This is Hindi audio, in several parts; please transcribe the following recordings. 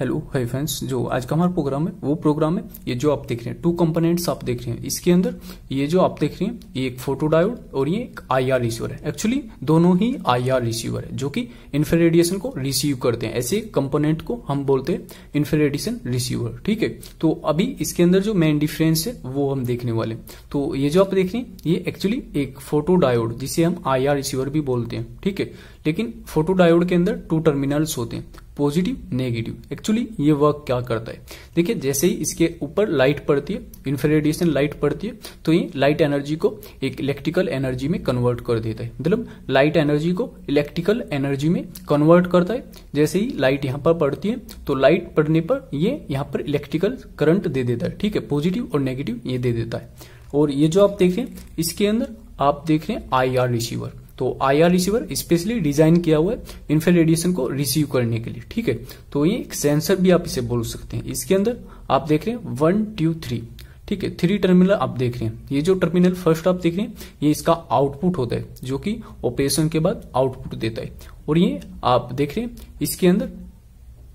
हेलो हाय फ्रेंड्स जो आज का हमारा प्रोग्राम है, वो प्रोग्राम है, ये जो आप देख रहे हैं टू कंपोनेंट्स आप देख रहे हैं। इसके अंदर, ये जो आप देख रहे हैं, ये एक फ़ोटो डायोड और ये एक आईआर रिसीवर है। एक्चुअली दोनों ही आईआर रिसीवर है, जो कि इन्फ्रारेडिएशन को रिसीव करते हैं। ऐसे कंपोनेंट को हम बोलते हैं इन्फ्रारेडिएशन रिसीवर ठीक है? तो अभी इसके अंदर जो मेन डिफरेंस है, वो हम देखने वाले तो ये जो आप देख रहे हैं, ये एक्चुअली एक फ़ोटो डायोड जिसे हम आईआर रिसीवर भी बोलते हैं, ठीक है? लेकिन फ़ोटो डायोड के अंदर टू टर्मिनल्स होते हैं। पॉजिटिव नेगेटिव एक्चुअली ये वर्क क्या करता है? देखिए, जैसे ही इसके ऊपर लाइट पड़ती है इन्फ्रारेडिएशन लाइट पड़ती है तो ये लाइट एनर्जी को एक इलेक्ट्रिकल एनर्जी में कन्वर्ट कर देता है। मतलब लाइट एनर्जी को इलेक्ट्रिकल एनर्जी में कन्वर्ट करता है। जैसे ही लाइट यहाँ पर पड़ती है तो लाइट पड़ने पर ये यहाँ पर इलेक्ट्रिकल करंट दे देता है। ठीक है पॉजिटिव और नेगेटिव ये दे देता है। और ये जो आप देख, इसके अंदर आप देख रहे हैं आई रिसीवर तो आईआर रिसीवर स्पेशली डिज़ाइन किया हुआ है इन्फ्रा रेडिएशन को रिसीव करने के लिए, ठीक है? तो ये एक सेंसर भी आप इसे बोल सकते हैं। इसके अंदर आप देख रहे हैं वन टू थ्री ठीक है? थ्री टर्मिनल आप देख रहे हैं। ये जो टर्मिनल फ़र्स्ट आप देख रहे हैं, ये इसका आउटपुट होता है, जो कि ऑपरेशन के बाद आउटपुट देता है। और ये आप देख रहे हैं, इसके अंदर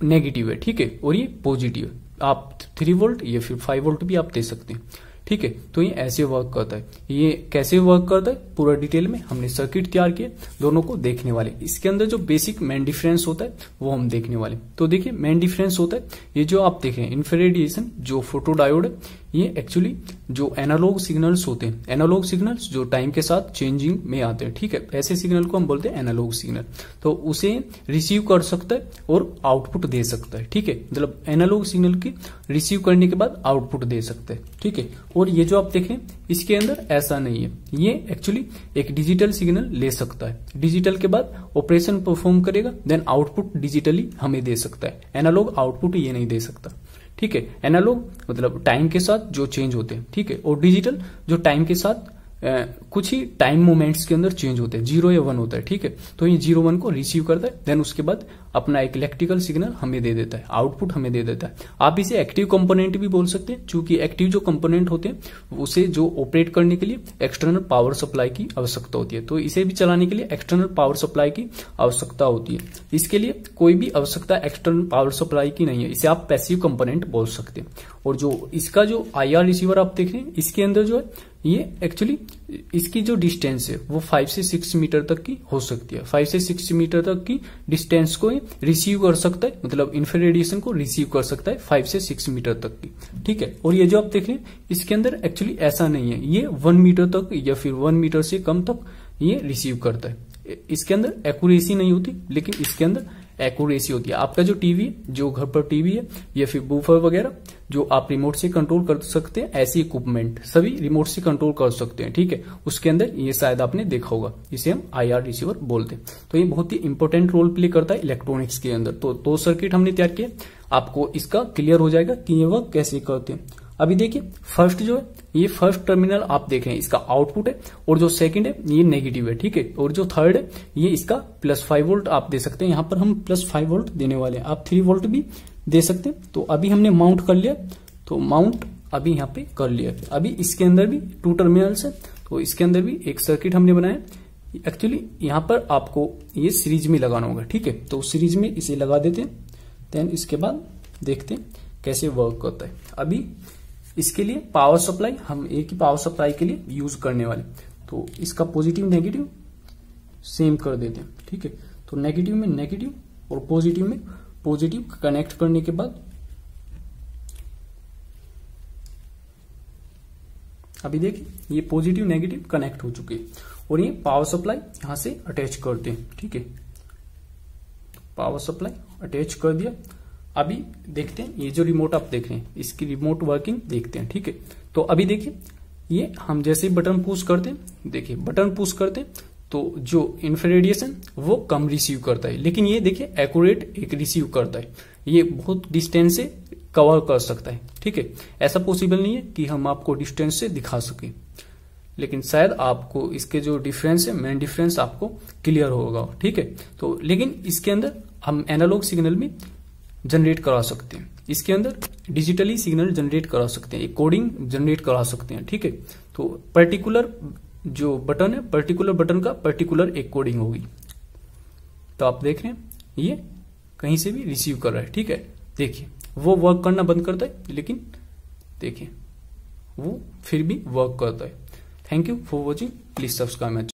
नेगेटिव है, ठीक है? और ये पॉजिटिव है। आप थ्री वोल्ट या फिर फाइव वोल्ट भी आप दे सकते हैं। ठीक है? तो ये ऐसे वर्क करता है। ये कैसे वर्क करता है? पूरा डिटेल में हमने सर्किट तैयार किए दोनों को देखने वाले। इसके अंदर जो बेसिक मेन डिफरेंस होता है, वो हम देखने वाले। तो देखिए मेन डिफरेंस होता है, ये जो आप देख रहे हैं इन्फ्रेडिएशन जो फोटोडायोड है ये एक्चुअली जो एनालॉग सिग्नल्स होते हैं एनालॉग सिग्नल्स जो टाइम के साथ चेंजिंग में आते हैं, ठीक है? ऐसे सिग्नल को हम बोलते हैं एनालॉग सिग्नल तो उसे रिसीव कर सकता है और आउटपुट दे सकता है, ठीक है? मतलब एनालॉग सिग्नल की रिसीव करने के बाद आउटपुट दे सकता है, ठीक है? और ये जो आप देखें, इसके अंदर ऐसा नहीं है। ये एक्चुअली एक डिजिटल सिग्नल ले सकता है। डिजिटल के बाद ऑपरेशन परफॉर्म करेगा देन आउटपुट डिजिटली हमें दे सकता है। एनालॉग आउटपुट ये नहीं दे सकता। ठीक है? एनालॉग मतलब टाइम के साथ जो चेंज होते हैं, ठीक है? और डिजिटल जो टाइम के साथ कुछ ही टाइम मोमेंट्स के अंदर चेंज होते हैं। ज़ीरो या वन होता है, ठीक है? तो ये ज़ीरो वन को रिसीव करता है देन उसके बाद अपना एक इलेक्ट्रिकल सिग्नल हमें दे देता है आउटपुट हमें दे देता है। आप इसे एक्टिव कंपोनेंट भी बोल सकते हैं क्योंकि एक्टिव जो कंपोनेंट होते हैं, उसे जो ऑपरेट करने के लिए एक्सटर्नल पावर सप्लाई की आवश्यकता होती है। तो इसे भी चलाने के लिए एक्सटर्नल पावर सप्लाई की आवश्यकता होती है। इसके लिए कोई भी आवश्यकता एक्सटर्नल पावर सप्लाई की नहीं है। इसे आप पैसिव कंपोनेंट बोल सकते हैं। और जो इसका जो आईआर रिसीवर आप देख रहे हैं, इसके अंदर जो है, ये एक्चुअली इसकी जो डिस्टेंस है, वो फाइव से सिक्स मीटर तक की हो सकती है। फाइव से सिक्स मीटर तक की डिस्टेंस को रिसीव कर सकता है मतलब इन्फ्रा रेडिएशन को रिसीव कर सकता है फाइव से सिक्स मीटर तक की, ठीक है? और ये जो आप देख रहे हैं, इसके अंदर एक्चुअली ऐसा नहीं है। ये वन मीटर तक या फिर वन मीटर से कम तक ये रिसीव करता है। इसके अंदर एक्यूरेसी नहीं होती, लेकिन इसके अंदर एक्यूरेसी होती है। आपका जो टीवी जो घर पर टीवी है, या फिर बूफर वगैरह जो आप रिमोट से कंट्रोल कर सकते हैं, ऐसी इक्विपमेंट सभी रिमोट से कंट्रोल कर सकते हैं, ठीक है? उसके अंदर ये शायद आपने देखा होगा, इसे हम आईआर रिसीवर बोलते हैं। तो ये बहुत ही इंपॉर्टेंट रोल प्ले करता है इलेक्ट्रॉनिक्स के अंदर। तो दो सर्किट हमने तैयार किए आपको इसका क्लियर हो जाएगा कि ये वर्क कैसे करते हैं। अभी देखिए फ़र्स्ट जो है, ये फ़र्स्ट टर्मिनल आप देख रहे हैं इसका आउटपुट है, और जो सेकंड है, ये नेगेटिव है, ठीक है? और जो थर्ड है, ये इसका प्लस फाइव वोल्ट आप दे सकते हैं। यहाँ पर हम प्लस फाइव वोल्ट देने वाले हैं। आप थ्री वोल्ट भी दे सकते हैं। तो अभी हमने माउंट कर लिया। तो माउंट अभी यहाँ पे कर लिया। अभी इसके अंदर भी टू टर्मिनल्स है। तो इसके अंदर भी एक सर्किट हमने बनाया। एक्चुअली यहाँ पर आपको ये सीरीज़ में लगाना होगा, ठीक है? तो सीरीज़ में इसे लगा देते हैं। देन इसके बाद देखते हैं कैसे वर्क करता है। अभी इसके लिए पावर सप्लाई हम एक ही पावर सप्लाई के लिए यूज़ करने वाले तो इसका पॉजिटिव नेगेटिव सेम कर देते हैं, ठीक है? तो नेगेटिव में नेगेटिव और पॉजिटिव में पॉजिटिव कनेक्ट करने के बाद, अभी देखिए, ये पॉजिटिव नेगेटिव कनेक्ट हो चुके और ये पावर सप्लाई यहाँ से अटैच करते हैं ठीक है? पावर सप्लाई अटैच कर दिया। अभी देखते हैं, ये जो रिमोट आप देख रहे हैं, इसकी रिमोट वर्किंग देखते हैं, ठीक है? तो अभी देखिए, ये हम जैसे बटन पुश करते देखिए बटन पुश करते तो जो इन्फ्रेडिएशन वो कम रिसीव करता है। लेकिन ये देखिए एक्यूरेट एक रिसीव करता है। ये बहुत डिस्टेंस से कवर कर सकता है। ठीक है? ऐसा पॉसिबल नहीं है कि हम आपको डिस्टेंस से दिखा सकें। लेकिन शायद आपको इसके जो डिफरेंस है मेन डिफरेंस आपको क्लियर होगा। ठीक है? तो लेकिन इसके अंदर हम एनालॉग सिग्नल में जनरेट करा सकते हैं। इसके अंदर डिजिटली सिग्नल जनरेट करा सकते हैं। कोडिंग जनरेट करा सकते हैं। ठीक है? तो पर्टिकुलर जो बटन है पर्टिकुलर बटन का पर्टिकुलर एक कोडिंग होगी। तो आप देख रहे हैं, ये कहीं से भी रिसीव कर रहा है, ठीक है? देखिए, वो वर्क करना बंद करता है, लेकिन देखिए, वो फिर भी वर्क करता है। Thank you for watching please subscribe